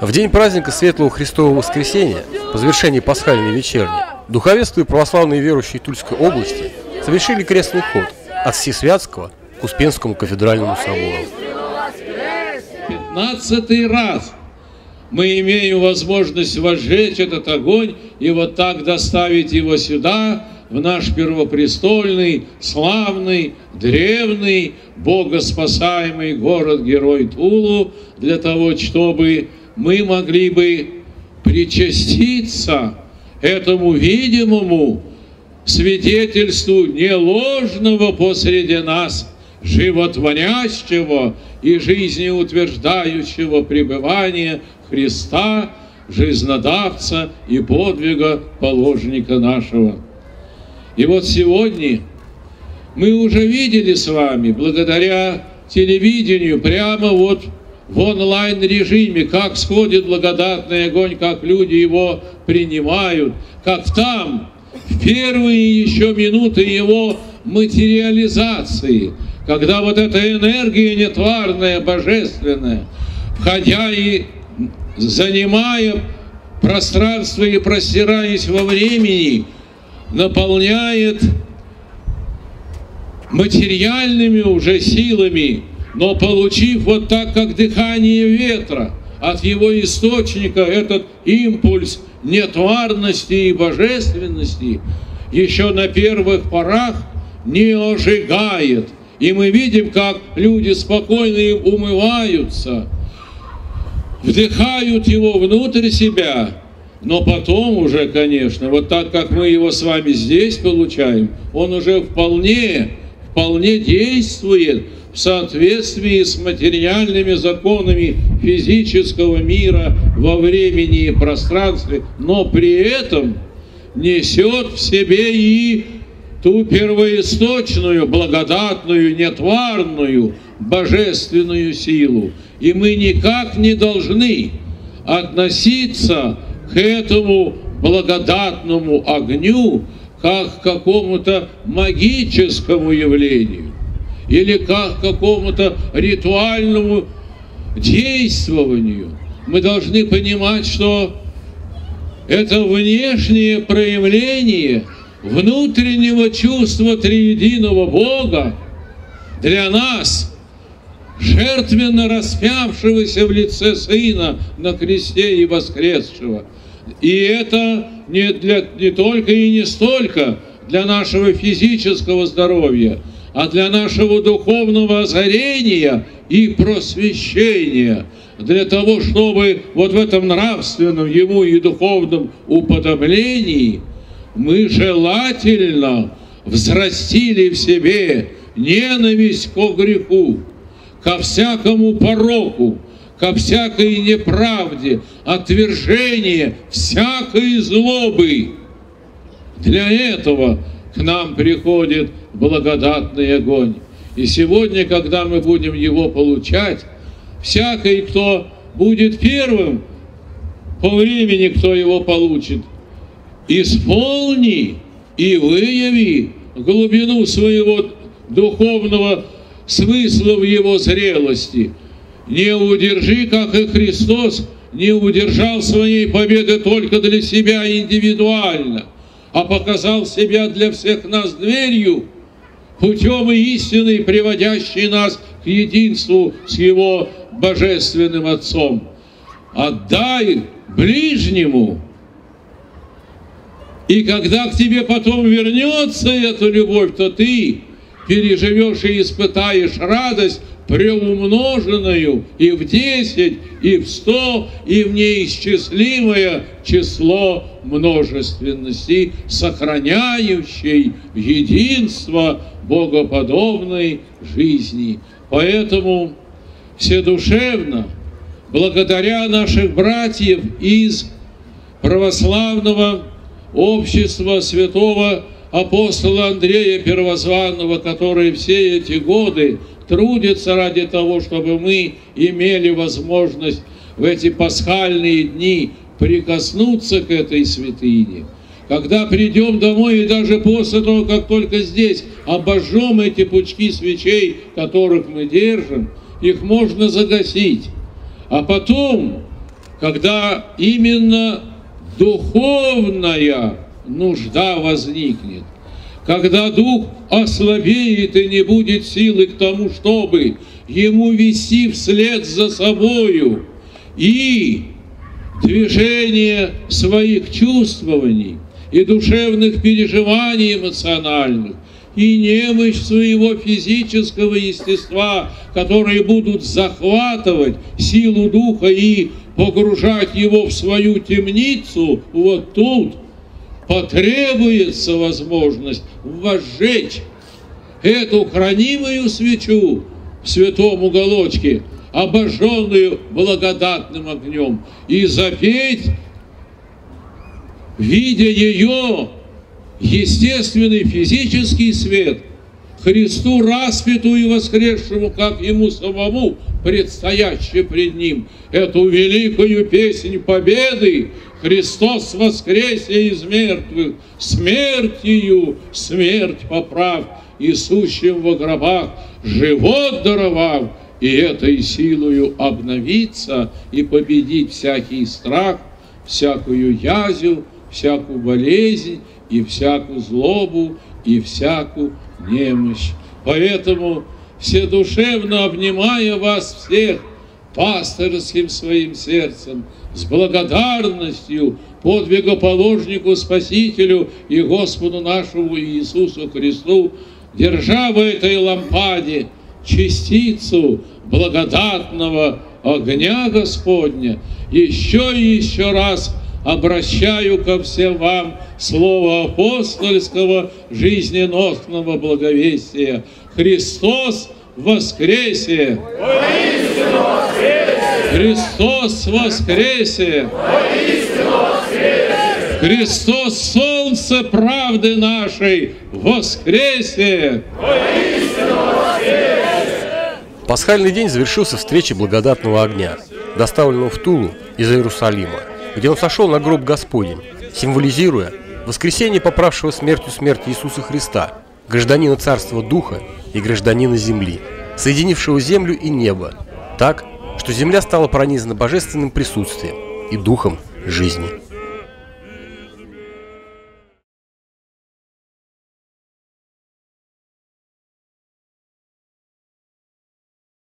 В день праздника Светлого Христового Воскресения, по завершении пасхальной вечерни, духовенство и православные верующие Тульской области совершили крестный ход от Всесвятского к Успенскому кафедральному собору. Пятнадцатый раз мы имеем возможность возжечь этот огонь и вот так доставить его сюда, в наш первопрестольный, славный, древний, богоспасаемый город-герой Тулу, для того, чтобы мы могли бы причаститься этому видимому свидетельству не ложного посреди нас, животворящего и жизнеутверждающего пребывания Христа, жизнодавца и подвига положника нашего. И вот сегодня мы уже видели с вами, благодаря телевидению, прямо вот в онлайн-режиме, как сходит благодатный огонь, как люди его принимают, как там, в первые еще минуты его материализации, когда вот эта энергия нетварная, божественная, входя и занимая пространство и простираясь во времени, наполняет материальными уже силами, но получив вот так, как дыхание ветра, от его источника этот импульс нетварности и божественности еще на первых порах не ожигает. И мы видим, как люди спокойно умываются, вдыхают его внутрь себя, но потом уже, конечно, вот так как мы его с вами здесь получаем, он уже вполне, вполне действует соответствии с материальными законами физического мира во времени и пространстве, но при этом несет в себе и ту первоисточную, благодатную, нетварную, божественную силу. И мы никак не должны относиться к этому благодатному огню как к какому-то магическому явлению или к какому-то ритуальному действованию. Мы должны понимать, что это внешнее проявление внутреннего чувства триединого Бога для нас, жертвенно распявшегося в лице Сына на кресте и воскресшего – и это не, для, не только и не столько для нашего физического здоровья, а для нашего духовного озарения и просвещения, для того, чтобы вот в этом нравственном ему и духовном уподоблении мы желательно взрастили в себе ненависть ко греху, ко всякому пороку, ко всякой неправде, отвержение всякой злобы. Для этого к нам приходит благодатный огонь. И сегодня, когда мы будем его получать, всякий, кто будет первым по времени, кто его получит, исполни и выяви глубину своего духовного смысла в его зрелости – не удержи, как и Христос не удержал своей победы только для себя индивидуально, а показал себя для всех нас дверью, путем истины, приводящей нас к единству с Его Божественным Отцом. Отдай ближнему, и когда к тебе потом вернется эта любовь, то ты переживешь и испытаешь радость преумноженную и в десять, и в сто, и в неисчислимое число множественности, сохраняющей единство богоподобной жизни. Поэтому вседушевно, благодаря наших братьев из православного общества святого апостола Андрея Первозванного, который все эти годы трудится ради того, чтобы мы имели возможность в эти пасхальные дни прикоснуться к этой святыне. Когда придем домой и даже после того, как только здесь обожжем эти пучки свечей, которых мы держим, их можно загасить. А потом когда именно духовная нужда возникнет, когда дух ослабеет и не будет силы к тому, чтобы ему вести вслед за собою и движение своих чувствований и душевных переживаний эмоциональных, и немощь своего физического естества, которые будут захватывать силу духа и погружать его в свою темницу, вот тут потребуется возможность возжечь эту хранимую свечу в святом уголочке, обожженную благодатным огнем, и запеть, видя ее естественный физический свет, Христу распяту и воскресшему, как Ему самому, предстоящее пред Ним, эту великую песнь победы, Христос воскресе из мертвых, смертью смерть поправ, и сущим во гробах живот даровав, и этой силою обновиться и победить всякий страх, всякую язю, всякую болезнь и всякую злобу и всякую немощь. Поэтому, вседушевно обнимая вас всех пасторским своим сердцем, с благодарностью подвигоположнику, Спасителю и Господу нашему Иисусу Христу, держа в этой лампаде частицу благодатного огня Господня, еще и еще раз обращаю ко всем вам слово апостольского жизненосного благовестия. Христос воскресе! Христос воскресе! Христос, солнце правды нашей, воскресе! Пасхальный день завершился встречей благодатного огня, доставленного в Тулу из Иерусалима, где он сошел на гроб Господень, символизируя воскресение поправшего смертью смерти Иисуса Христа, гражданина Царства Духа и гражданина Земли, соединившего землю и небо, так, что земля стала пронизана божественным присутствием и духом жизни.